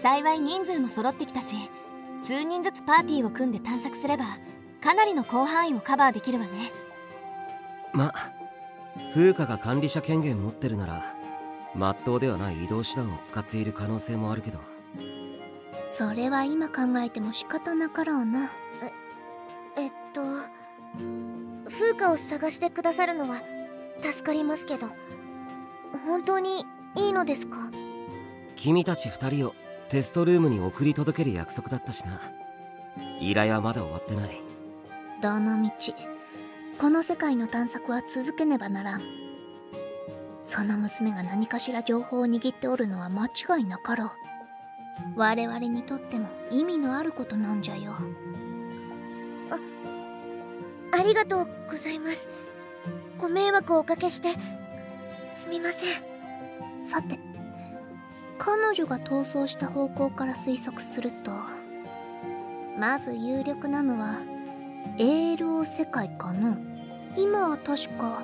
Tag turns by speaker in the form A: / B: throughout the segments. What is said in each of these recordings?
A: 幸い人数も揃ってきたし数人ずつパーティーを組んで探索すればかなりの広範囲をカバーできるわね。
B: ま風花が管理者権限持ってるならまっとうではない移動手段を使っている可能性もあるけど。
C: それは今考えても仕方なかろうな。
D: ええっと風花を探してくださるのは助かりますけど本当にいいのですか？
B: 君たち二人をテストルームに送り届ける約束だったしな。依頼はまだ終わってない。
C: どのみちこの世界の探索は続けねばならん。その娘が何かしら情報を握っておるのは間違いなかろう。我々にとっても意味のあることなんじゃよ。
D: あありがとうございます。ご迷惑をおかけして。すみませ
C: ん。さて彼女が逃走した方向から推測するとまず有力なのは ALO 世界かの今は確か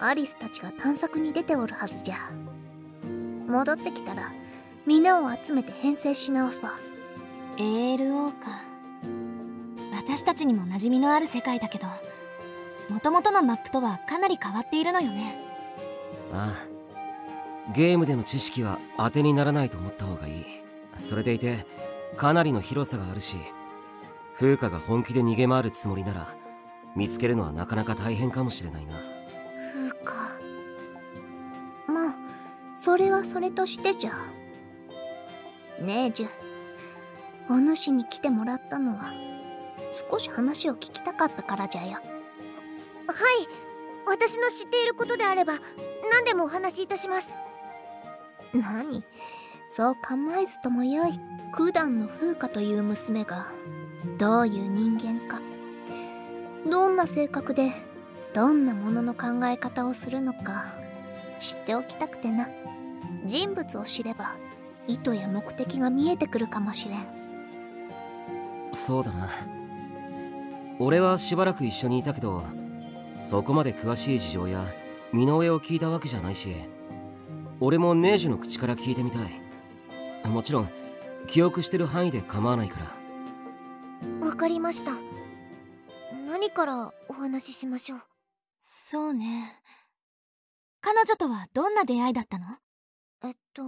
C: アリスたちが探索に出ておるはずじゃ。戻ってきたら皆を集めて編成し直そう。
A: ALO か。私たちにも馴染みのある世界だけどもともとのマップとはかなり変わっているのよね。
B: ああゲームでの知識は当てにならないと思った方がいい。それでいてかなりの広さがあるし風花が本気で逃げ回るつもりなら見つけるのはなかなか大変かもしれないな。
C: 風花？まあそれはそれとしてじゃ。ねえジュ。お主に来てもらったのは少し話を聞きたかったからじゃよ。はい。
D: 私の知っていることであれば何でもお話しいたします。
C: 何？そう構えずともよい九段の風花という娘がどういう人間か？どんな性格でどんなものの考え方をするのか知っておきたくてな。人物を知れば意図や目的が見えてくるかもしれん。
B: そうだな。俺はしばらく一緒にいたけどそこまで詳しい事情や身の上を聞いたわけじゃないし。俺もネージュの口から聞いてみたい。もちろん記憶してる範囲で構わないから。
D: わかりました。何からお話ししましょう？
A: そうね。彼女とはどんな出会いだったの？
D: えっと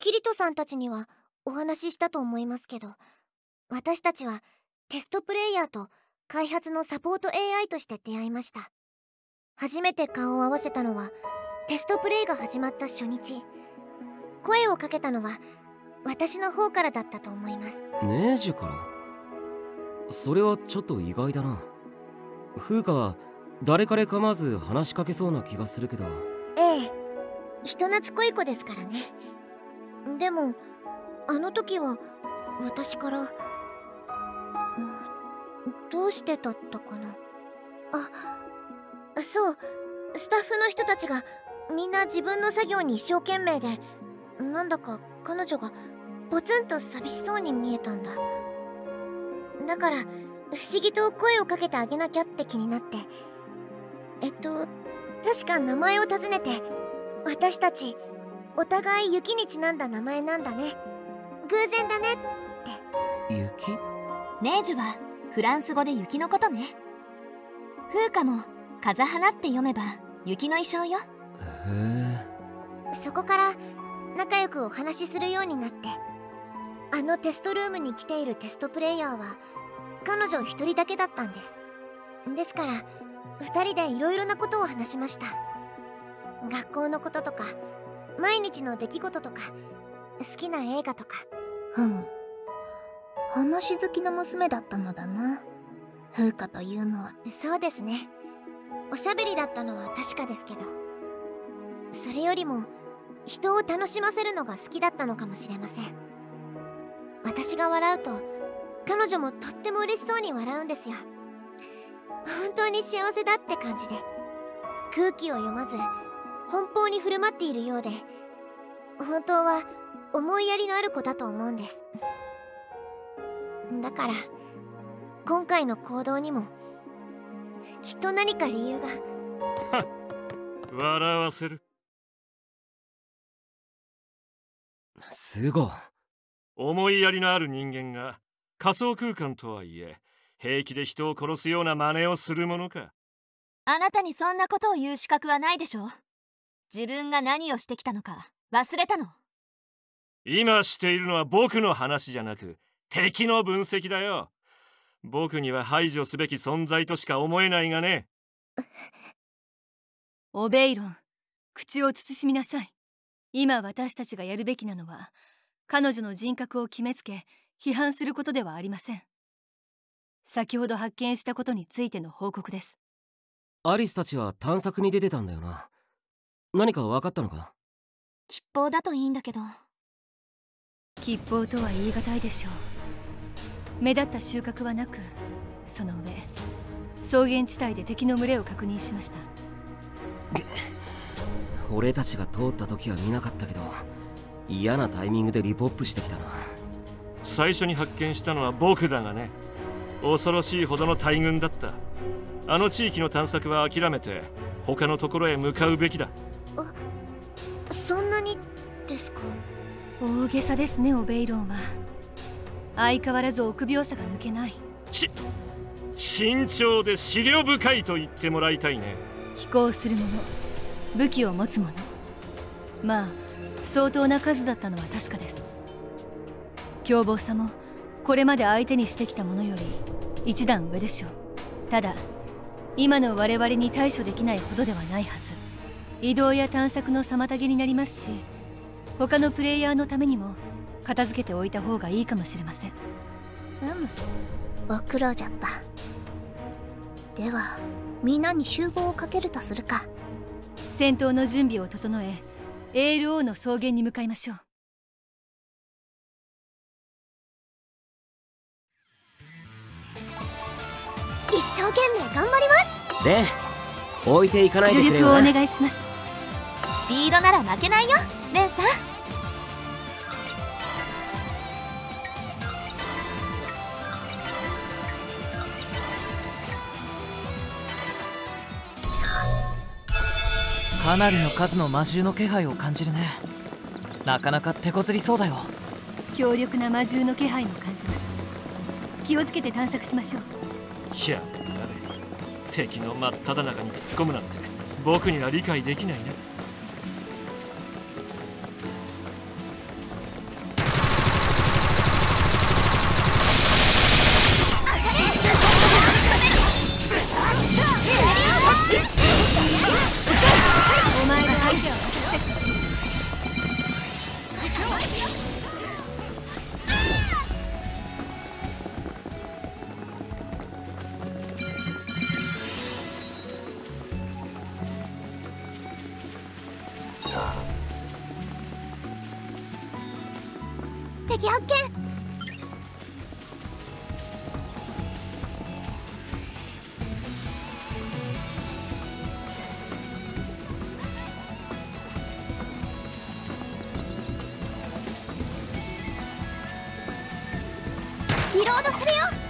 D: キリトさんたちにはお話ししたと思いますけど私たちはテストプレイヤーと開発のサポート AI として出会いました。初めて顔を合わせたのはテストプレイが始まった初日。声をかけたのは私の方からだったと思います。
B: ネージュからそれはちょっと意外だな。風花は誰彼構わず話しかけそうな気がするけど。
D: ええ。人懐っこい子ですからね。でもあの時は私からどうしてだったかな。あそうスタッフの人たちがみんな自分の作業に一生懸命でなんだか彼女がポツンと寂しそうに見えたんだ。だから不思議と声をかけてあげなきゃって気になって。えっと確か名前を尋ねて私たちお互い雪にちなんだ名前なんだね。偶然だねって。
B: 雪？
A: ネージュはフランス語で雪のことね。風花も風花って読めば雪の衣装よ
B: へ
D: えそこから仲良くお話しするようになって。あのテストルームに来ているテストプレイヤーは彼女一人だけだったんです。ですから2人でいろいろなことを話しました。学校のこととか毎日の出来事とか好きな映画とか。
C: ふん。話好きの娘だったのだな。風花というのは。
D: そうですね。おしゃべりだったのは確かですけどそれよりも人を楽しませるのが好きだったのかもしれません。私が笑うと彼女もとっても嬉しそうに笑うんですよ。本当に幸せだって感じで。空気を読まず奔放に振る舞っているようで本当は思いやりのある子だと思うんです。だから今回の行動にもきっと何か理由が。
E: 笑わせる。
B: スゴ
E: 思いやりのある人間が仮想空間とはいえ平気で人を殺すような真似をするものか。
A: あなたにそんなことを言う資格はないでしょ自分が何をしてきたのか忘れたの。
E: 今しているのは僕の話じゃなく敵の分析だよ。僕には排除すべき存在としか思えないがね。
F: オベイロン口を慎みなさい今私たちがやるべきなのは彼女の人格を決めつけ批判することではありません。先ほど発見したことについての報告です。
B: アリスたちは探索に出てたんだよな。何か分かったのか？
A: 吉報だといいんだけど。
F: 吉報とは言い難いでしょう。目立った収穫はなくその上草原地帯で敵の群れを確認しました
B: 俺たちが通った時は見なかったけど嫌なタイミングでリポップしてきたな。
E: 最初に発見したのは僕だがね。恐ろしいほどの大群だった。あの地域の探索は諦めて他のところへ向かうべきだ。
D: そんなにですか？
F: 大げさですねオベイロンは。相変わらず臆病さが抜けない。
E: ち慎重で資料深いと言ってもらいたいね。
F: 飛行する者武器を持つ者。まあ相当な数だったのは確かです。凶暴さもこれまで相手にしてきたものより一段上でしょう。ただ今の我々に対処できないほどではないはず。移動や探索の妨げになりますし他のプレイヤーのためにも片付けておいた方がいいかもしれません。
C: うむご苦労じゃった。では皆に集合をかけるとするか。
F: 戦闘の準備を整え ALO の草原に向かいましょう。
D: 一生懸命頑張ります。
B: で置いていかないで
F: 助力をお
B: くれよな
F: 願いします。
A: スピードなら負けないよレンさん
G: かなりの数の魔獣の気配を感じるね。なかなか手こずりそうだよ。
F: 強力な魔獣の気配も感じます。気をつけて探索しましょう。
E: いや誰敵の真っ只中に突っ込むなんて僕には理解できないね
D: リロードするよ。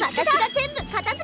D: 私が全部片付け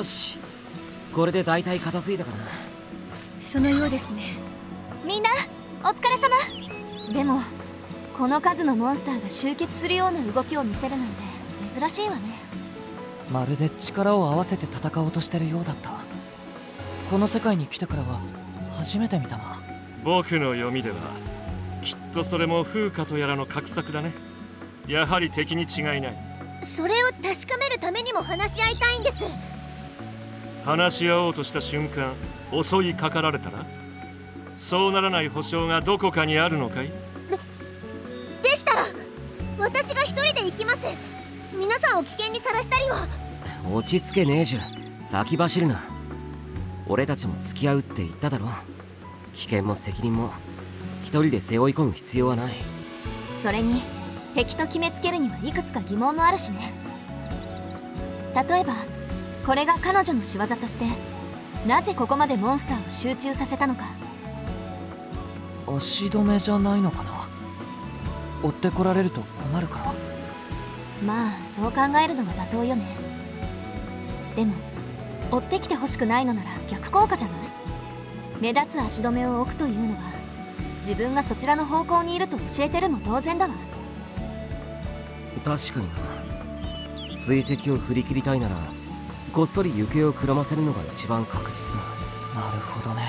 B: よし。これで大体片付いたかな。
F: そのようですね。
A: みんなお疲れ様。でもこの数のモンスターが集結するような動きを見せるなんて珍しいわね。
G: まるで力を合わせて戦おうとしてるようだった。この世界に来てからは初めて見たな
E: 僕の読みではきっとそれも風化とやらの画策だね。やはり敵に違いない。
D: それを確かめるためにも話し合いたいんです
E: 話し合おうとした瞬間襲いかかられたらそうならない保証がどこかにあるのかい？
D: でしたら私が一人で行きます。皆さんを危険にさらしたりは。
B: 落ち着けねえじゅ先走るな。俺たちも付き合うって言っただろ。危険も責任も一人で背負い込む必要はない。
A: それに敵と決めつけるにはいくつか疑問もあるしね。例えばこれが彼女の仕業としてなぜここまでモンスターを集中させたのか。
G: 足止めじゃないのかな？追ってこられると困るから。
A: まあそう考えるのが妥当よね。でも追ってきてほしくないのなら逆効果じゃない？目立つ足止めを置くというのは自分がそちらの方向にいると教えてるも同然だわ。
B: 確かにな。追跡を振り切りたいならこっそり行方をくらませるのが一番確実だ。
G: なるほどね。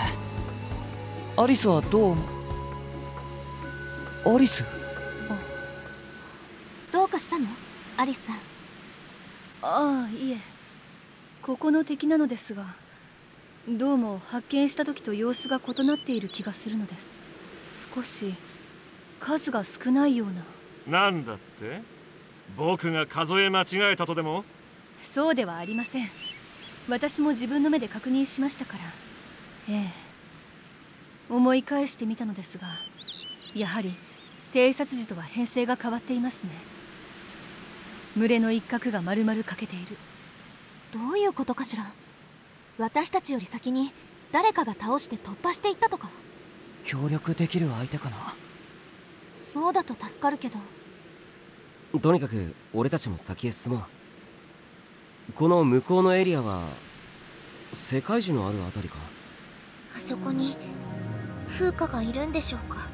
G: アリスはどう思う？アリス？
A: どうかしたの？アリスさん。
F: ああいえ。ここの敵なのですがどうも発見した時と様子が異なっている気がするのです。少し数が少ないような。
E: なんだって？僕が数え間違えたとでも？
F: そうではありません。私も自分の目で確認しましたから。ええ。思い返してみたのですがやはり偵察時とは編成が変わっていますね。群れの一角が丸々欠けている。
A: どういうことかしら？私たちより先に誰かが倒して突破していったとか。
G: 協力できる相手かな？
A: そうだと助かるけど。
B: とにかく俺たちも先へ進もうこの向こうのエリアは世界樹のあるあたりか？
D: あそこに風花がいるんでしょうか？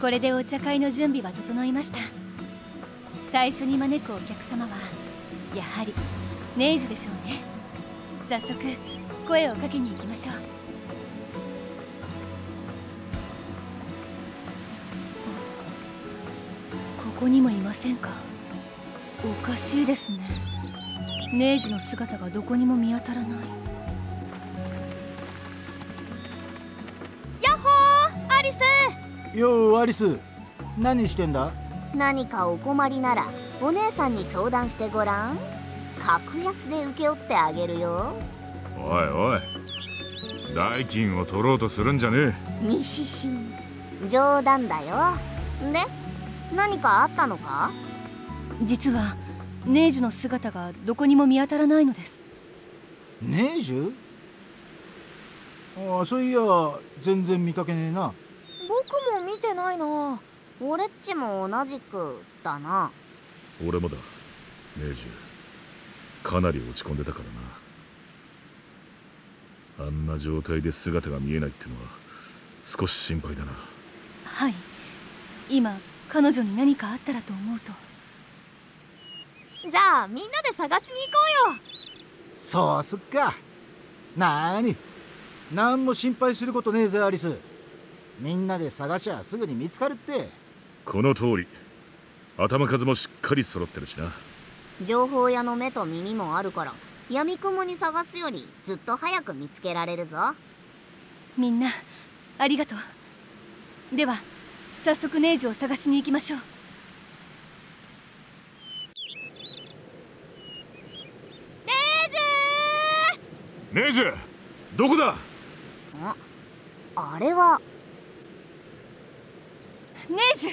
F: これでお茶会の準備は整いました。最初に招くお客様はやはりネイジュでしょうね。早速声をかけに行きましょう。ここにもいませんか？おかしいですね。ネイジュの姿がどこにも見当たらない。
H: ようアリス。何してんだ？
I: 何かお困りならお姉さんに相談してごらん。格安で請け負ってあげるよ。
J: おいおい。代金を取ろうとするんじゃね
I: にしし冗談だよ。で何かあったのか？
F: 実はネージュの姿がどこにも見当たらないのです。
H: ネージュ？ああそういや全然見かけねえな
I: 僕も見てないな。俺っちも同じくだな。
J: え俺もだ。ネージュかなり落ち込んでたからな。あんな状態で姿が見えないってのは少し心配だな。
F: はい。今彼女に何かあったらと思うと。
A: じゃあみんなで探しに行こうよ。
H: そうすっか。なーに。何も心配することねえぜアリスみんなで探しゃすぐに見つかるって。
J: この通り。頭数もしっかり揃ってるしな。
I: 情報屋の目と耳もあるから闇雲に探すよりずっと早く見つけられるぞ。
F: みんなありがとう。では早速ネージュを探しに行きましょう。
J: ネージュどこだ？
I: あれは
F: ネージュ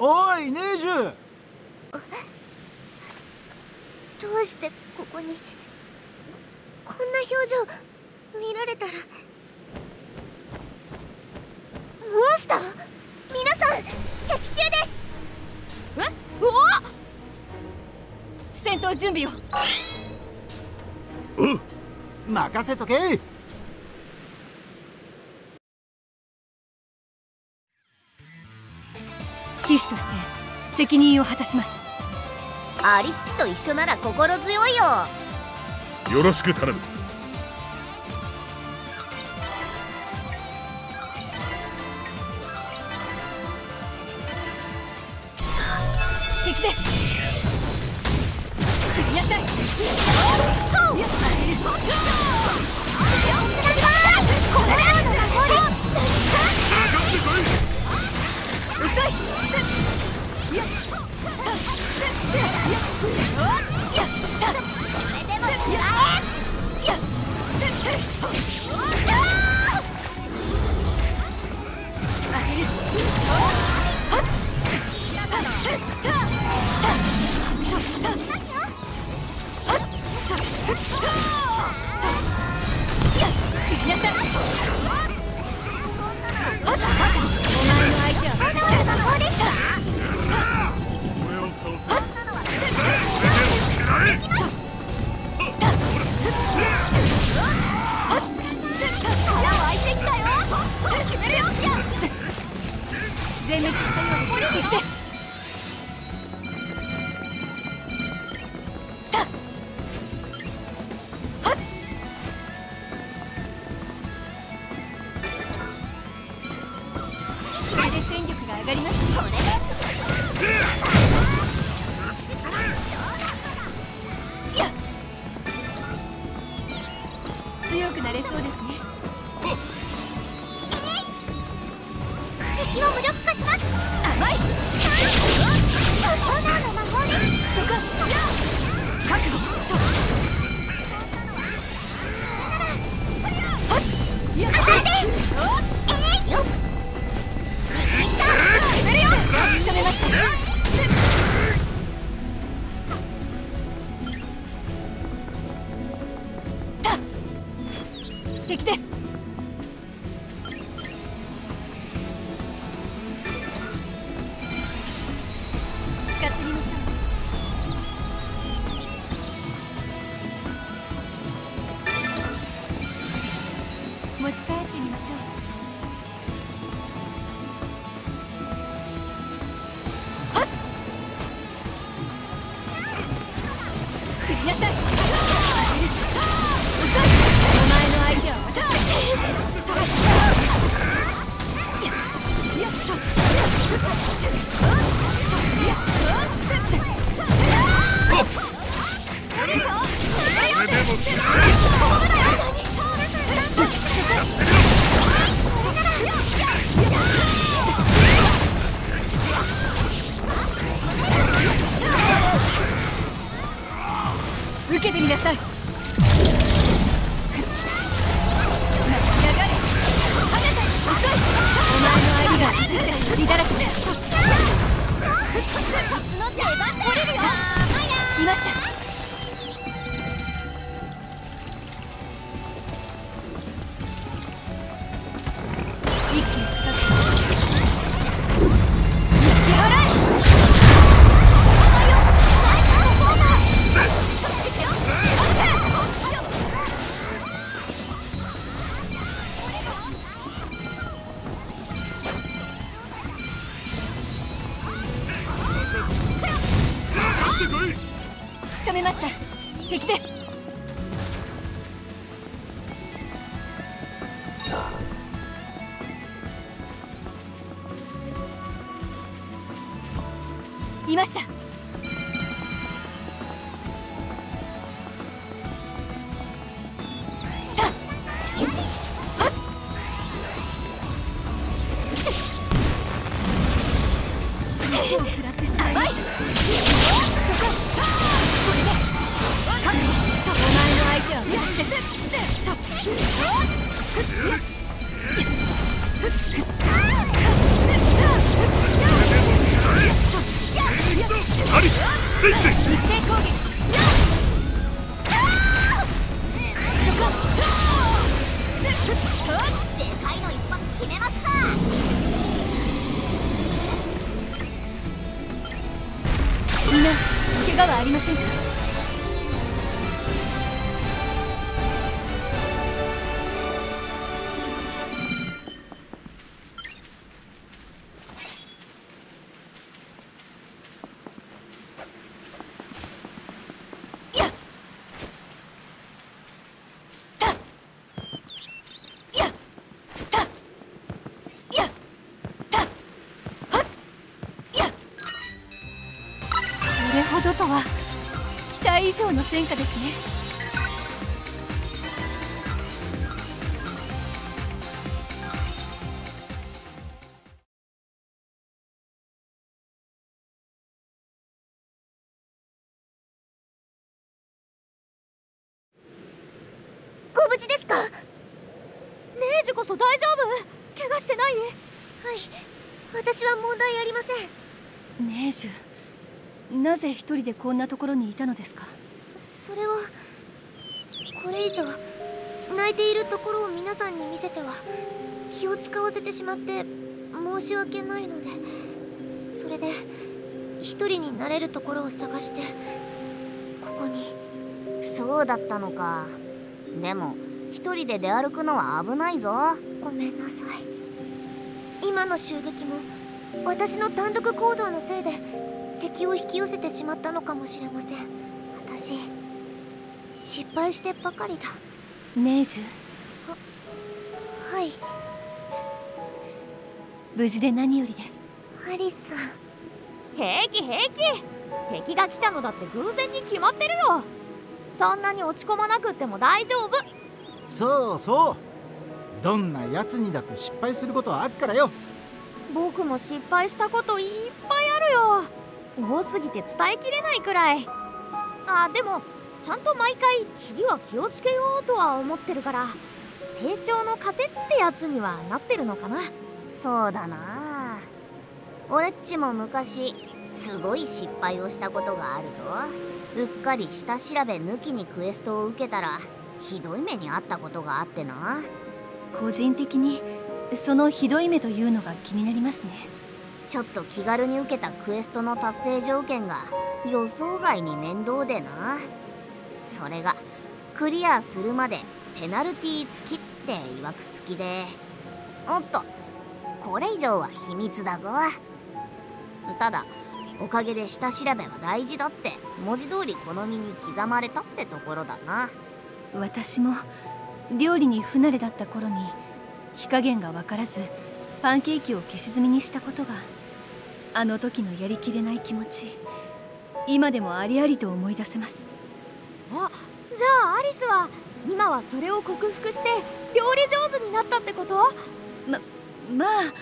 H: おいネージュ
D: どうしてここにこんな表情見られたらモンスター？皆さん敵襲です。
F: え？うわ戦闘準備を。
H: 任せとけ
F: 士として責任を果たします。
I: アリッチと一緒なら心強いよ。
J: よろしく頼む
F: Yeah. 上がります。これで一戦果ですね。
D: ご無事ですか？
K: ネージュこそ大丈夫？怪我してない？
D: はい。私は問題ありません。
F: ネージュ。なぜ一人でこんなところにいたのですか？
D: それはこれ以上泣いているところを皆さんに見せては気を使わせてしまって申し訳ないのでそれで一人になれるところを探してここに。
I: そうだったのか。でも一人で出歩くのは危ないぞ。
D: ごめんなさい。今の襲撃も私の単独行動のせいで敵を引き寄せてしまったのかもしれません。私失敗してばかりだ。
F: ネージュ。
D: はい。
F: 無事で何よりです。
D: ハリスさん。
K: 平気平気。敵が来たのだって偶然に決まってるよ。そんなに落ち込まなくっても大丈夫。
H: そうそう。どんな奴にだって失敗することはあっからよ。
K: 僕も失敗したこといっぱいあるよ。多すぎて伝えきれないくらい。あでもちゃんと毎回次は気をつけようとは思ってるから成長の糧ってやつにはなってるのかな。
I: そうだな。俺っちも昔すごい失敗をしたことがあるぞ。うっかり下調べ抜きにクエストを受けたらひどい目にあったことがあってな。
F: 個人的にそのひどい目というのが気になりますね。
I: ちょっと気軽に受けたクエストの達成条件が予想外に面倒でなそれがクリアするまでペナルティー付きって曰く付きで。おっとこれ以上は秘密だぞ。ただおかげで下調べは大事だって文字通りこの身に刻まれたってところだな。
F: 私も料理に不慣れだった頃に火加減が分からずパンケーキを消し済みにしたことがあの時のやりきれない気持ち今でもありありと思い出せます。
K: あじゃあアリスは今はそれを克服して料理上手になったってこと？
F: ままあ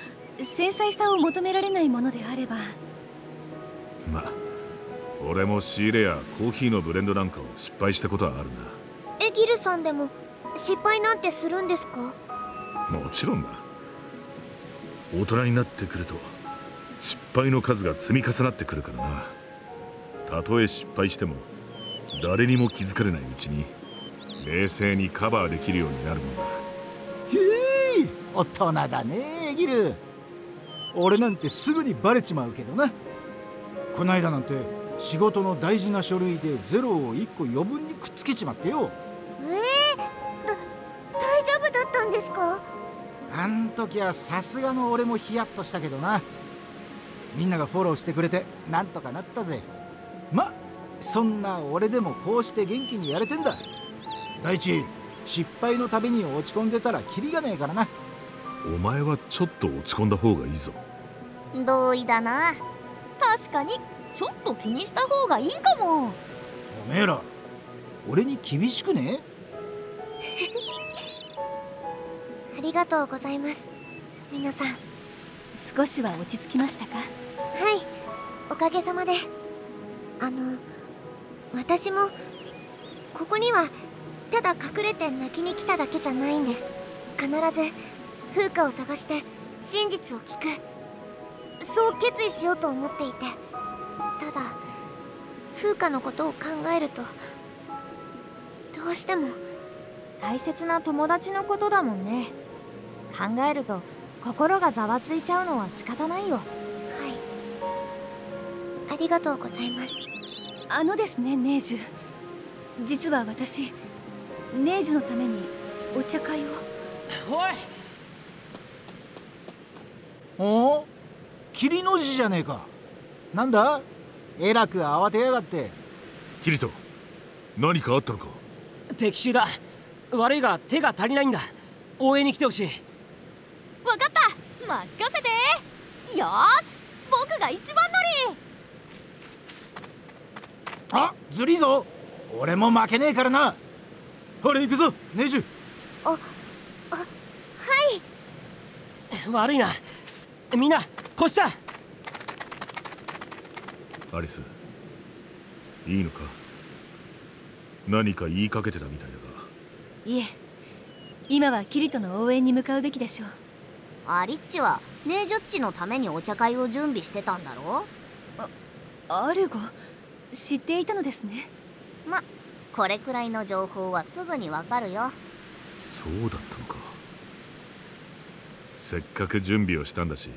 F: 繊細さを求められないものであれば。
J: まあ俺も仕入れやコーヒーのブレンドなんかを失敗したことはある
D: エギルさんでも失敗なんてするんですか？
J: なもちろんだ。大人になってくると失敗の数が積み重なってくるからな。たとえ失敗しても誰にも気づかれないうちに冷静にカバーできるようになるもんだ。
H: へえ大人だねエギル。俺なんてすぐにバレちまうけどな。こないだなんて仕事の大事な書類でゼロを1個余分にくっつけちまってよ。
D: ええだ大丈夫だったんですか？
H: あん時はさすがの俺もヒヤッとしたけどな。みんながフォローしてくれてなんとかなったぜ。まそんな俺でもこうして元気にやれてんだ。大地。失敗のたびに落ち込んでたらキリがねえからな。
J: お前はちょっと落ち込んだ方がいいぞ。
I: 同意だな。
K: 確かに
A: ちょっと気にした方がいいかも。
H: おめえら。俺に厳しくね？
D: ありがとうございます。皆さん。は
F: 少しは落ち着きましたか？
D: い。おかげさまで。あの私もここにはただ隠れて泣きに来ただけじゃないんです。必ず風花を探して真実を聞く。そう決意しようと思っていて。ただ風花のことを考えるとどうしても
A: 大切な友達のことだもんね。考えると心がざわついちゃうのは仕方ないよ。
D: はい。ありがとうございます
F: あのですねネージ。ュ実は私ネージュのためにお茶会を。
H: おお？霧の字じゃねえか。なんだ？えらく慌てやがって。
J: キリト何かあったのか？
B: 敵襲だ。悪いが手が足りないんだ。応援に来てほしい。
A: わかった。任せて。よーし。僕が一番乗り
H: あずりいぞ。俺も負けねえからな。ほれ行くぞネジ。ュ
B: 悪いな。みんなこした
J: アリスいいのか？何か言いかけてたみたいだが。
F: いえ今はキリトの応援に向かうべきでしょう。
I: アリッチはネージョッチのためにお茶会を準備してたんだろ？
F: アルゴ知っていたのですね。
I: まこれくらいの情報はすぐにわかるよ。
J: そうだったのか。せっかく準備をしたんだし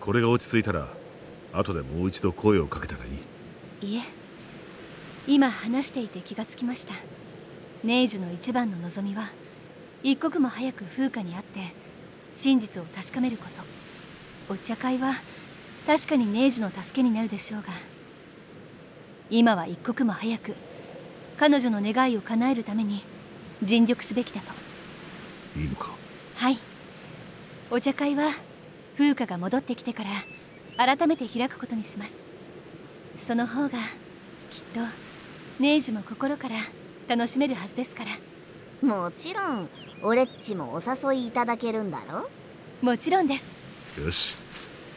J: これが落ち着いたら後でもう一度声をかけたらいい。
F: いえ。今話していて気がつきました。ネージュの一番の望みは一刻も早く風花に会って真実を確かめること。お茶会は確かにネージュの助けになるでしょうが今は一刻も早く彼女の願いを叶えるために尽力すべきだと。
J: いいのか？
F: はい。お茶会は風花が戻ってきてから改めて開くことにします。その方がきっとネージュも心から楽しめるはずですから。
I: もちろん俺っちもお誘いいただけるんだろ？
F: もちろんです。
J: よし。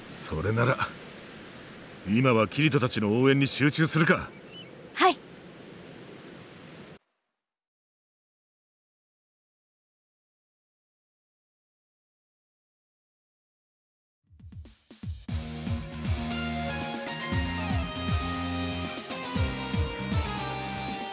J: それなら今はキリトたちの応援に集中するか。